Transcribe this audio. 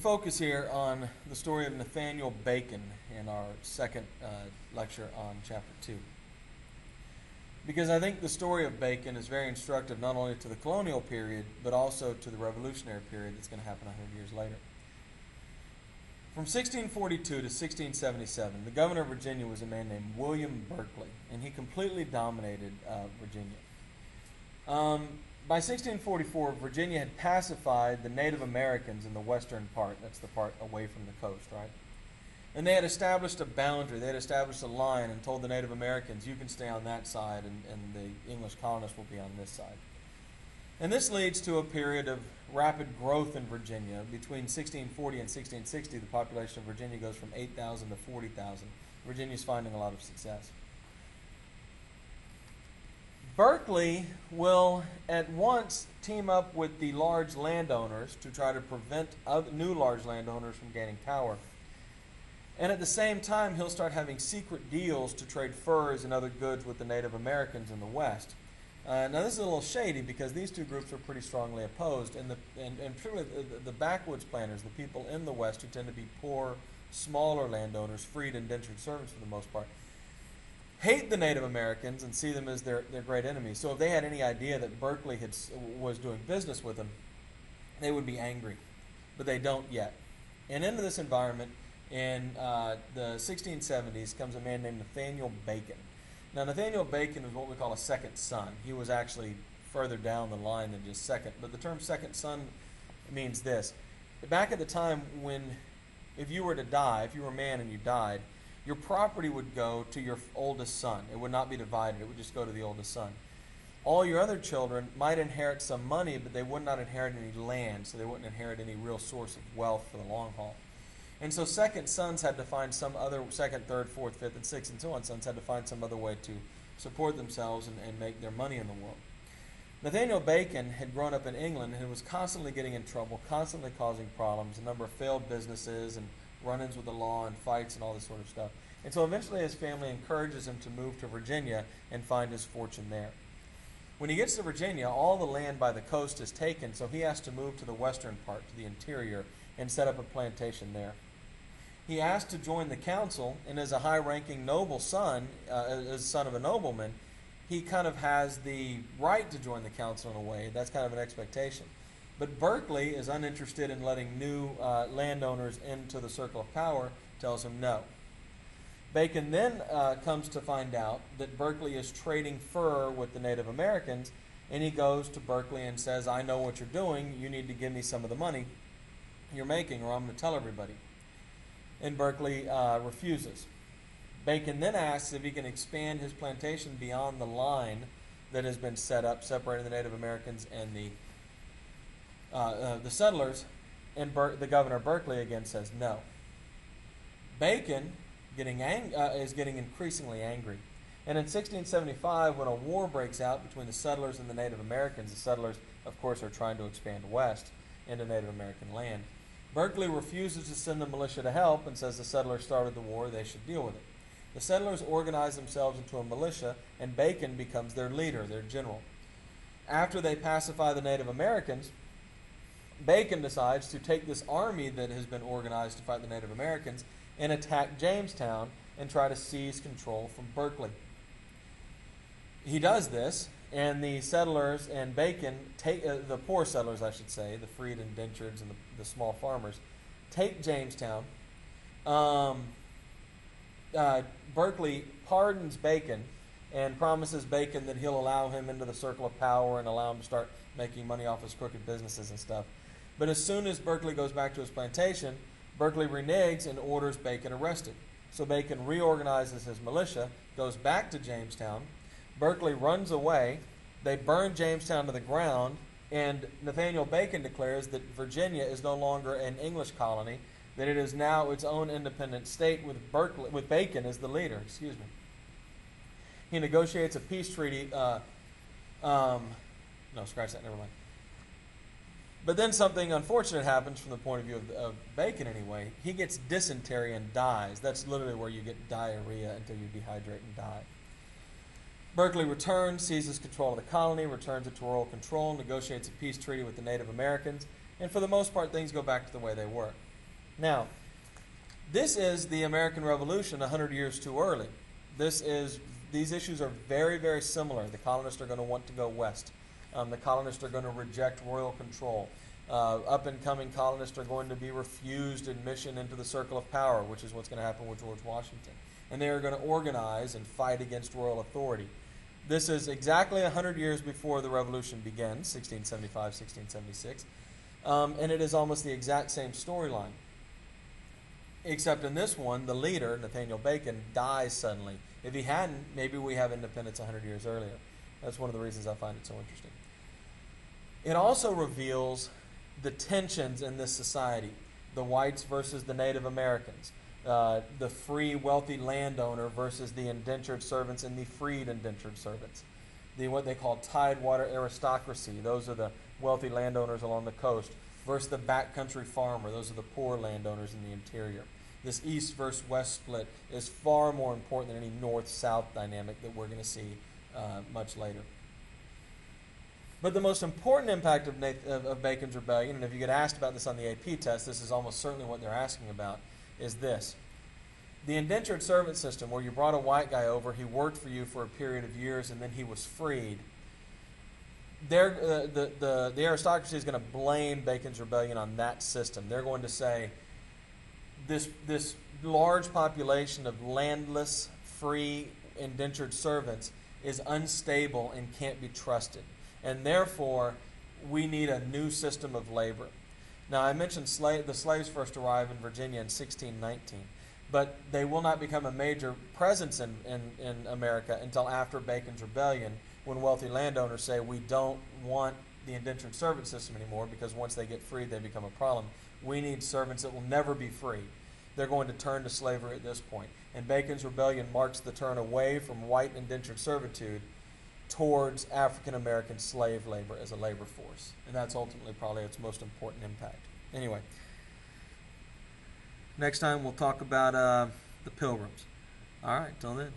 focus here on the story of Nathaniel Bacon in our second uh, lecture on chapter 2. Because I think the story of Bacon is very instructive not only to the colonial period, but also to the revolutionary period that's going to happen 100 years later. From 1642 to 1677, the governor of Virginia was a man named William Berkeley, and he completely dominated uh, Virginia. Um, by 1644, Virginia had pacified the Native Americans in the western part. That's the part away from the coast, right? And they had established a boundary, they had established a line and told the Native Americans, you can stay on that side and, and the English colonists will be on this side. And this leads to a period of rapid growth in Virginia. Between 1640 and 1660, the population of Virginia goes from 8,000 to 40,000. Virginia's finding a lot of success. Berkeley will at once team up with the large landowners to try to prevent new large landowners from gaining power. And at the same time, he'll start having secret deals to trade furs and other goods with the Native Americans in the West. Uh, now, this is a little shady because these two groups are pretty strongly opposed, and, the, and, and particularly the, the backwoods planters, the people in the West who tend to be poor, smaller landowners, freed indentured servants for the most part, hate the Native Americans and see them as their, their great enemies. So if they had any idea that Berkeley had, was doing business with them, they would be angry. But they don't yet. And into this environment, in uh, the 1670s, comes a man named Nathaniel Bacon. Now, Nathaniel Bacon is what we call a second son. He was actually further down the line than just second. But the term second son means this. Back at the time when, if you were to die, if you were a man and you died, your property would go to your oldest son. It would not be divided, it would just go to the oldest son. All your other children might inherit some money, but they would not inherit any land, so they wouldn't inherit any real source of wealth for the long haul. And so second sons had to find some other, second, third, fourth, fifth, and sixth, and so on sons had to find some other way to support themselves and, and make their money in the world. Nathaniel Bacon had grown up in England and was constantly getting in trouble, constantly causing problems, a number of failed businesses and run ins with the law and fights and all this sort of stuff. And so eventually his family encourages him to move to Virginia and find his fortune there. When he gets to Virginia, all the land by the coast is taken, so he has to move to the western part, to the interior, and set up a plantation there. He asked to join the council, and as a high ranking noble son, uh, as son of a nobleman, he kind of has the right to join the council in a way. That's kind of an expectation. But Berkeley is uninterested in letting new uh, landowners into the circle of power, tells him no. Bacon then uh, comes to find out that Berkeley is trading fur with the Native Americans, and he goes to Berkeley and says, I know what you're doing. You need to give me some of the money you're making, or I'm going to tell everybody. And Berkeley uh, refuses. Bacon then asks if he can expand his plantation beyond the line that has been set up, separating the Native Americans and the uh, uh, the settlers, and Ber- the governor Berkeley again says no. Bacon getting ang- uh, is getting increasingly angry. And in 1675, when a war breaks out between the settlers and the Native Americans, the settlers, of course, are trying to expand west into Native American land. Berkeley refuses to send the militia to help and says the settlers started the war, they should deal with it. The settlers organize themselves into a militia, and Bacon becomes their leader, their general. After they pacify the Native Americans, Bacon decides to take this army that has been organized to fight the Native Americans and attack Jamestown and try to seize control from Berkeley. He does this, and the settlers and Bacon take uh, the poor settlers, I should say, the freed indentures and the, the small farmers, take Jamestown. Um, uh, Berkeley pardons Bacon and promises Bacon that he'll allow him into the circle of power and allow him to start making money off his crooked businesses and stuff. But as soon as Berkeley goes back to his plantation, Berkeley reneges and orders Bacon arrested. So Bacon reorganizes his militia, goes back to Jamestown. Berkeley runs away. They burn Jamestown to the ground, and Nathaniel Bacon declares that Virginia is no longer an English colony, that it is now its own independent state with Berkeley, with Bacon as the leader. Excuse me. He negotiates a peace treaty. Uh, um, no, scratch that. Never mind. But then something unfortunate happens from the point of view of, of, Bacon, anyway. He gets dysentery and dies. That's literally where you get diarrhea until you dehydrate and die. Berkeley returns, seizes control of the colony, returns it to royal control, negotiates a peace treaty with the Native Americans, and for the most part, things go back to the way they were. Now, this is the American Revolution 100 years too early. This is these issues are very, very similar. The colonists are going to want to go west. Um, the colonists are going to reject royal control. Uh, up and coming colonists are going to be refused admission into the circle of power, which is what's going to happen with George Washington. And they are going to organize and fight against royal authority. This is exactly 100 years before the revolution begins, 1675, 1676. Um, and it is almost the exact same storyline. Except in this one, the leader, Nathaniel Bacon, dies suddenly. If he hadn't, maybe we have independence 100 years earlier. That's one of the reasons I find it so interesting. It also reveals the tensions in this society the whites versus the Native Americans, uh, the free, wealthy landowner versus the indentured servants and the freed indentured servants. The, what they call tidewater aristocracy, those are the wealthy landowners along the coast, versus the backcountry farmer, those are the poor landowners in the interior. This east versus west split is far more important than any north south dynamic that we're going to see uh, much later. But the most important impact of, Nath- of, of Bacon's rebellion, and if you get asked about this on the AP test, this is almost certainly what they're asking about, is this. The indentured servant system, where you brought a white guy over, he worked for you for a period of years, and then he was freed. They're, uh, the, the, the aristocracy is going to blame Bacon's rebellion on that system. They're going to say this, this large population of landless, free, indentured servants is unstable and can't be trusted and therefore we need a new system of labor. Now, I mentioned slave, the slaves first arrived in Virginia in 1619, but they will not become a major presence in, in, in America until after Bacon's Rebellion, when wealthy landowners say, We don't want the indentured servant system anymore because once they get free, they become a problem. We need servants that will never be free. They're going to turn to slavery at this point. And Bacon's Rebellion marks the turn away from white indentured servitude towards African American slave labor as a labor force. And that's ultimately probably its most important impact. Anyway, next time we'll talk about uh, the pilgrims. All right, till then.